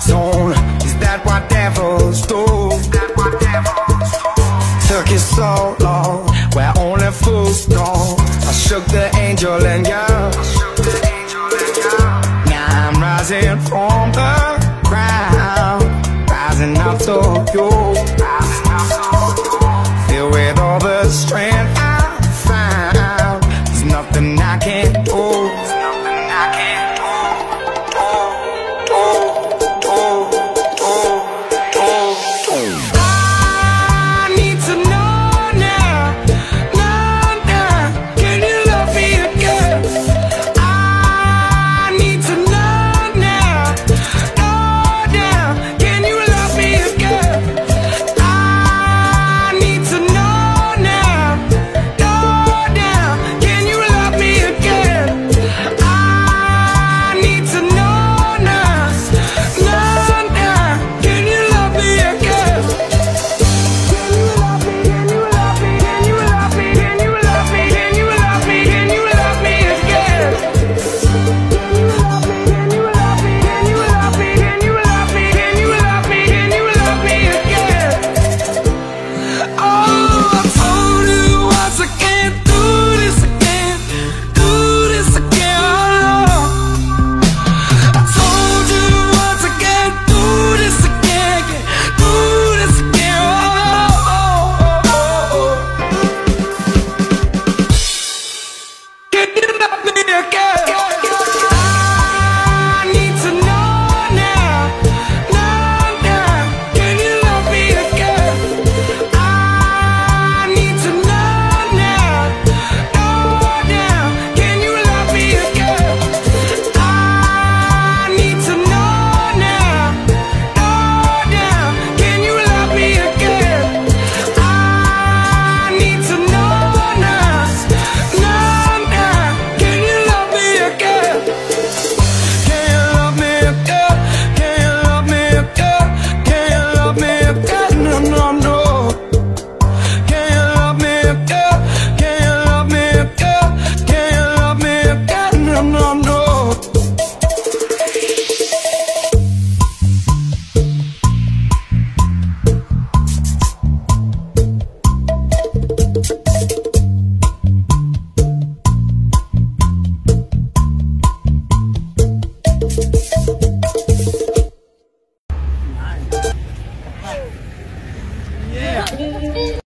zone. Is that what devils do? What devils do? Took it so long, where only fools go. I shook the angel and you. Now I'm rising from the ground, rising up to you.